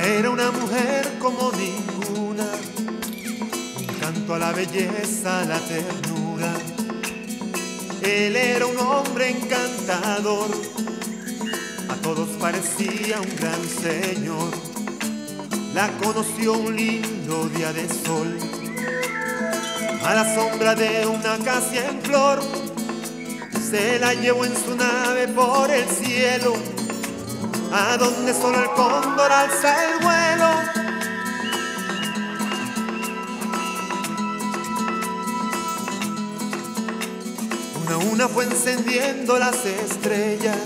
Era una mujer como ninguna, un canto a la belleza, la ternura. Él era un hombre encantador, a todos parecía un gran señor. La conoció un lindo día de sol, a la sombra de una acacia en flor. Se la llevó en su nave por el cielo a donde solo el cóndor alza el vuelo. Una a una fue encendiendo las estrellas,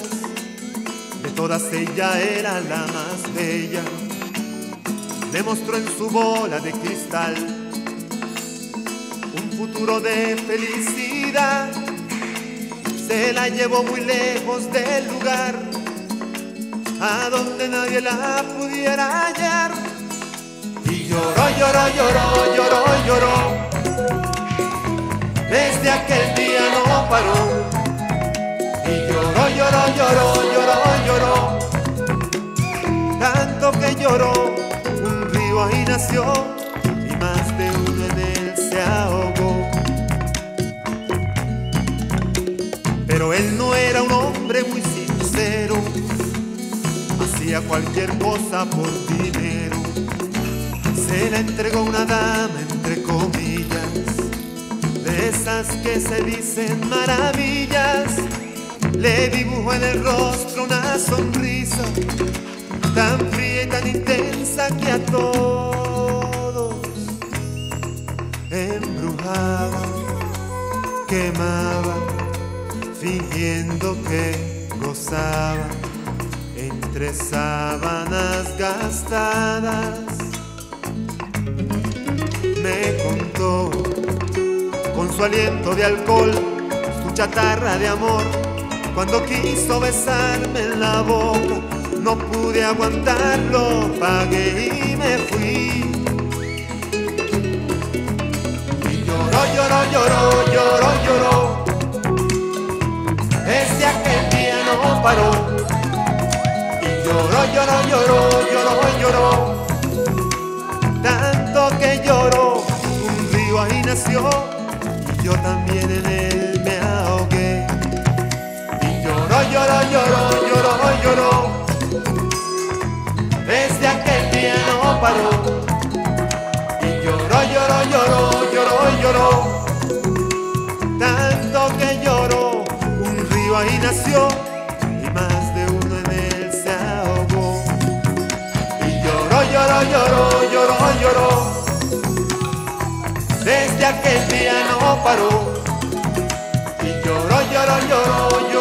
de todas ella era la más bella. Le mostró en su bola de cristal un futuro de felicidad. Se la llevó muy lejos del lugar a donde nadie la pudiera hallar. Y lloró, lloró, lloró, lloró, lloró. Desde aquel día no paró. Y lloró, lloró, lloró, lloró, lloró. Tanto que lloró, un río ahí nació y más de uno en él se ahogó. Pero él no era un hombre muy hacía cualquier cosa por dinero. Se la entregó una dama, entre comillas, de esas que se dicen maravillas. Le dibujó en el rostro una sonrisa tan fría y tan intensa que a todos embrujaba, quemaba, fingiendo que gozaba entre sábanas gastadas. Me contó con su aliento de alcohol, su chatarra de amor, cuando quiso besarme en la boca, no pude aguantarlo, pagué y me fui. Y lloró, lloró, lloró, lloró, lloró. Lloró, lloró, lloró. Tanto que lloró, un río ahí nació y yo también en él me ahogué. Y lloró, lloró, lloró, lloró, lloró. Desde aquel día no paró. Y lloró, lloró, lloró, lloró, lloró. Tanto que lloró, un río ahí nació lloró, lloró, lloró, lloró. Desde aquel día no paró. Y lloró, lloró, lloró, lloró.